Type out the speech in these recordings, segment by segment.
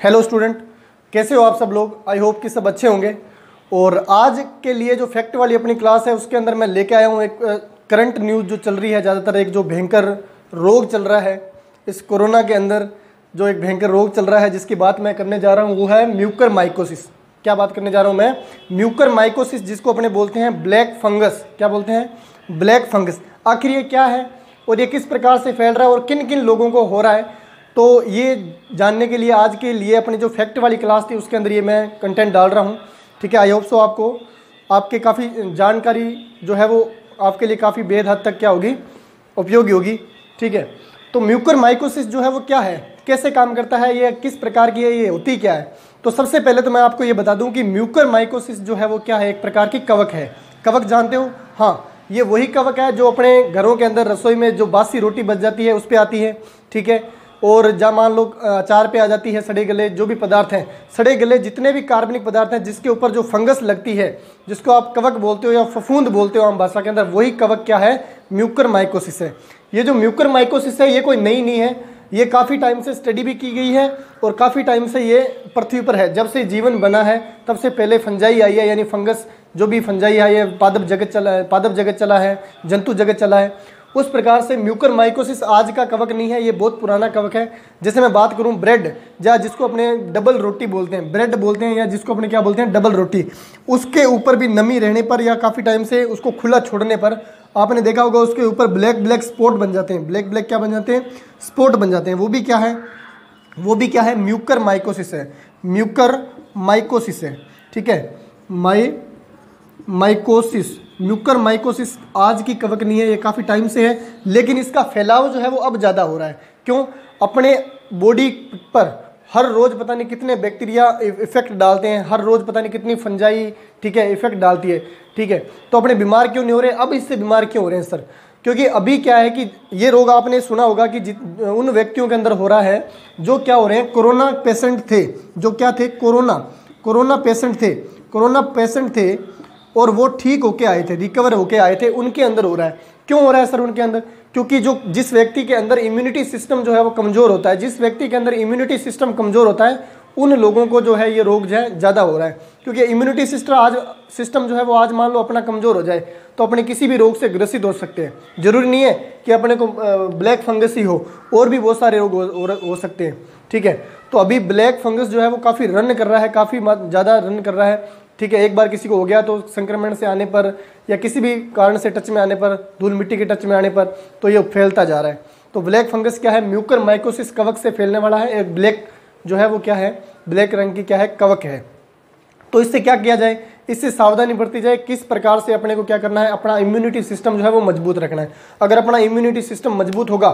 Hello student कैसे हो आप सब लोग? आई होप कि सब अच्छे होंगे। और आज के लिए जो फैक्ट वाली अपनी क्लास है, उसके अंदर मैं लेके आया हूँ एक करंट न्यूज़ जो चल रही है, ज़्यादातर एक जो भयंकर रोग चल रहा है, इस कोरोना के अंदर जो एक भयंकर रोग चल रहा है, जिसकी बात मैं करने जा रहा हूँ, वो है म्यूकर माइकोसिस क्या बात करने जा रहा हूँ मैं? म्यूकर माइकोसिस जिसको अपने बोलते हैं ब्लैक फंगस क्या बोलते हैं? ब्लैक फंगस आखिर ये क्या है? और ये किस प्रकार से फैल रहा है? और किन किन लोगों को हो रहा है? तो ये जानने के लिए आज के लिए अपनी जो फैक्ट वाली क्लास थी, उसके अंदर ये मैं कंटेंट डाल रहा हूँ। ठीक है आई होप सो आपको, आपके काफ़ी जानकारी जो है वो आपके लिए काफ़ी बेहद हद तक क्या होगी, उपयोगी होगी। ठीक है तो म्यूकर माइकोसिस जो है वो क्या है, कैसे काम करता है, ये किस प्रकार की है, ये होती क्या है? तो सबसे पहले तो मैं आपको ये बता दूँ कि म्यूकर माइकोसिस जो है वो क्या है, एक प्रकार की कवक है। कवक जानते हो? हाँ ये वही कवक है जो अपने घरों के अंदर रसोई में जो बासी रोटी बच जाती है, उस पर आती है। ठीक है और जहाँ मान लो अचार पे आ जाती है सड़े गले, जो भी पदार्थ हैं, सड़े गले जितने भी कार्बनिक पदार्थ हैं, जिसके ऊपर जो फंगस लगती है, जिसको आप कवक बोलते हो या फफूंद बोलते हो आम भाषा के अंदर, वही कवक क्या है? म्यूकर माइकोसिस है। ये जो म्यूकर माइकोसिस है, ये कोई नई नहीं है। ये काफ़ी टाइम से स्टडी भी की गई है और काफ़ी टाइम से ये पृथ्वी पर है। जब से जीवन बना है, तब से पहले फंजाई आई है, यानी फंगस, जो भी फंजाई आई है पादप जगत चला है पादप जगत चला है, जंतु जगत चला है। उस प्रकार से म्यूकर माइकोसिस आज का कवक नहीं है, ये बहुत पुराना कवक है। जैसे मैं बात करूँ ब्रेड, या जिसको अपने डबल रोटी बोलते हैं, ब्रेड बोलते हैं या जिसको अपने क्या बोलते हैं, डबल रोटी, उसके ऊपर भी नमी रहने पर या काफ़ी टाइम से उसको खुला छोड़ने पर, आपने देखा होगा उसके ऊपर ब्लैक ब्लैक स्पॉट बन जाते हैं। ब्लैक ब्लैक क्या बन जाते हैं? स्पॉट बन जाते हैं। वो भी क्या है? वो भी क्या है? म्यूकर माइकोसिस है। म्यूकर माइकोसिस है। ठीक है? माई माइकोसिस। म्यूकर माइकोसिस आज की कवक नहीं है, ये काफ़ी टाइम से है, लेकिन इसका फैलाव जो है वो अब ज़्यादा हो रहा है। क्यों? अपने बॉडी पर हर रोज़ पता नहीं कितने बैक्टीरिया इफ़ेक्ट डालते हैं, हर रोज़ पता नहीं कितनी फंजाई ठीक है इफ़ेक्ट डालती है, ठीक है। तो अपने बीमार क्यों नहीं हो रहे? अब इससे बीमार क्यों हो रहे हैं सर क्योंकि अभी क्या है कि ये रोग आपने सुना होगा कि उन व्यक्तियों के अंदर हो रहा है जो क्या हो रहे हैं कोरोना पेशेंट थे। जो क्या थे? कोरोना कोरोना पेशेंट थे। कोरोना पेशेंट थे। और वो ठीक होके आए थे रिकवर होके आए थे उनके अंदर हो रहा है। क्यों हो रहा है सर उनके अंदर? क्योंकि जो जिस व्यक्ति के अंदर इम्यूनिटी सिस्टम जो है वो कमज़ोर होता है जिस व्यक्ति के अंदर इम्यूनिटी सिस्टम कमज़ोर होता है उन लोगों को जो है ये रोग जो है ज़्यादा हो रहा है। क्योंकि इम्यूनिटी सिस्टम आज सिस्टम जो है वो आज मान लो अपना कमज़ोर हो जाए तो अपने किसी भी रोग से ग्रसित हो सकते हैं। ज़रूरी नहीं है कि अपने को ब्लैक फंगस ही हो और भी बहुत सारे रोग हो, सकते हैं ठीक है? तो अभी ब्लैक फंगस जो है वो काफ़ी रन कर रहा है काफ़ी ज़्यादा रन कर रहा है ठीक है, एक बार किसी को हो गया तो संक्रमण से आने पर या किसी भी कारण से टच में आने पर, धूल मिट्टी के टच में आने पर तो ये फैलता जा रहा है। तो ब्लैक फंगस क्या है? म्यूकर माइकोसिस कवक से फैलने वाला है। एक ब्लैक जो है वो क्या है? ब्लैक रंग की क्या है? कवक है। तो इससे क्या किया जाए? इससे सावधानी बरती जाए किस प्रकार से अपने को क्या करना है? अपना इम्यूनिटी सिस्टम जो है वो मज़बूत रखना है। अगर अपना इम्यूनिटी सिस्टम मज़बूत होगा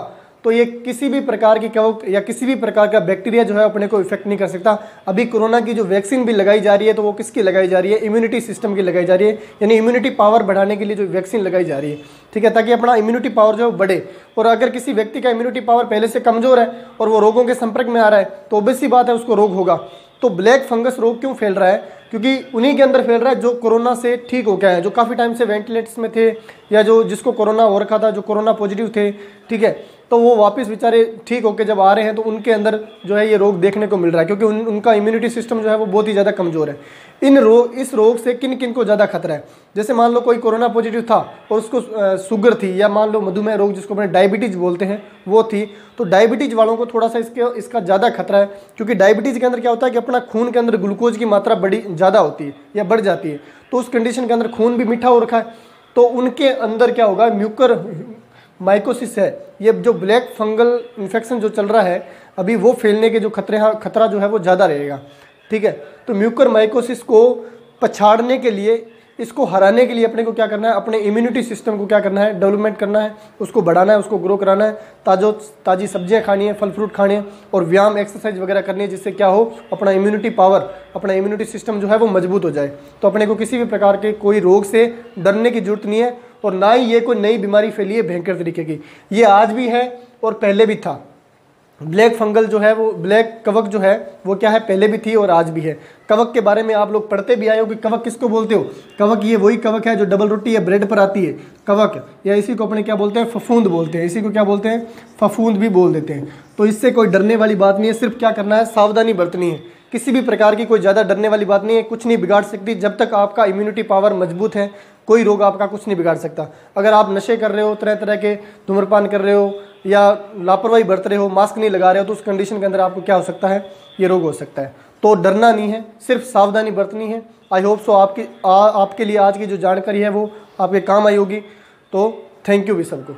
तो ये किसी भी प्रकार की कवक या किसी भी प्रकार का बैक्टीरिया जो है अपने को इफ़ेक्ट नहीं कर सकता। अभी कोरोना की जो वैक्सीन भी लगाई जा रही है तो वो किसकी लगाई जा रही है? इम्यूनिटी सिस्टम की लगाई जा रही है। यानी इम्यूनिटी पावर बढ़ाने के लिए जो वैक्सीन लगाई जा रही है। ठीक है, ताकि अपना इम्यूनिटी पावर जो है बढ़े। और अगर किसी व्यक्ति का इम्यूनिटी पावर पहले से कमज़ोर है और वो रोगों के संपर्क में आ रहा है तो ओबियस बात है उसको रोग होगा। तो ब्लैक फंगस रोग क्यों फैल रहा है? क्योंकि उन्हीं के अंदर फैल रहा है जो कोरोना से ठीक हो गया है, जो काफ़ी टाइम से वेंटिलेटर्स में थे या जो जिसको कोरोना हो रखा था, जो कोरोना पॉजिटिव थे। ठीक है तो वो वापस बेचारे ठीक होकर जब आ रहे हैं तो उनके अंदर जो है ये रोग देखने को मिल रहा है क्योंकि उन, उनका इम्यूनिटी सिस्टम जो है वो बहुत ही ज़्यादा कमज़ोर है। इन रोग इस रोग से किन किन को ज़्यादा खतरा है? जैसे मान लो कोई कोरोना पॉजिटिव था और उसको शुगर थी या मान लो मधुमेह रोग जिसको अपने डायबिटीज़ बोलते हैं वो थी तो डायबिटीज़ वालों को थोड़ा सा इसके इसका ज़्यादा खतरा है क्योंकि डायबिटीज़ के अंदर क्या होता है कि अपना खून के अंदर ग्लूकोज की मात्रा बड़ी ज़्यादा होती है या बढ़ जाती है। तो उस कंडीशन के अंदर खून भी मीठा हो रखा है तो उनके अंदर क्या होगा म्यूकर माइकोसिस है। ये जो ब्लैक फंगल इन्फेक्शन जो चल रहा है, अभी वो फैलने के जो खतरे खतरा जो है वो ज़्यादा रहेगा। ठीक है? तो म्यूकर माइकोसिस को पछाड़ने के लिए, इसको हराने के लिए अपने को क्या करना है? अपने इम्यूनिटी सिस्टम को क्या करना है? डेवलपमेंट करना है। उसको बढ़ाना है, उसको ग्रो कराना है। ताजो, ताज़ी सब्ज़ियाँ खानी है, फल फ्रूट खाने हैं और व्यायाम एक्सरसाइज वगैरह करनी है जिससे क्या हो? अपना इम्यूनिटी पावर अपना इम्यूनिटी सिस्टम जो है वो मज़बूत हो जाए। तो अपने को किसी भी प्रकार के कोई रोग से डरने की ज़रूरत नहीं है। और ना ही ये कोई नई बीमारी फैली है भयंकर तरीके की। ये आज भी है और पहले भी था। ब्लैक फंगल जो है वो, ब्लैक कवक जो है, वो क्या है, पहले भी थी और आज भी है। कवक के बारे में आप लोग पढ़ते भी आए हो कि कवक किसको बोलते हो? कवक ये वही कवक है जो डबल रोटी या ब्रेड पर आती है। कवक, या इसी को अपने क्या बोलते हैं, फफूंद बोलते हैं। इसी को क्या बोलते हैं? फफूंद भी बोल देते हैं। तो इससे कोई डरने वाली बात नहीं है, सिर्फ़ क्या करना है? सावधानी बरतनी है। किसी भी प्रकार की कोई ज़्यादा डरने वाली बात नहीं है कुछ नहीं बिगाड़ सकती। जब तक आपका इम्यूनिटी पावर मज़बूत है कोई रोग आपका कुछ नहीं बिगाड़ सकता। अगर आप नशे कर रहे हो तरह तरह के धूम्रपान कर रहे हो या लापरवाही बरत रहे हो मास्क नहीं लगा रहे हो तो उस कंडीशन के अंदर आपको क्या हो सकता है? ये रोग हो सकता है। तो डरना नहीं है सिर्फ़ सावधानी बरतनी है। आई होप सो आपकी आ, आपके लिए आज की जो जानकारी है वो आपके काम आई होगी। तो थैंक यू भी सबको।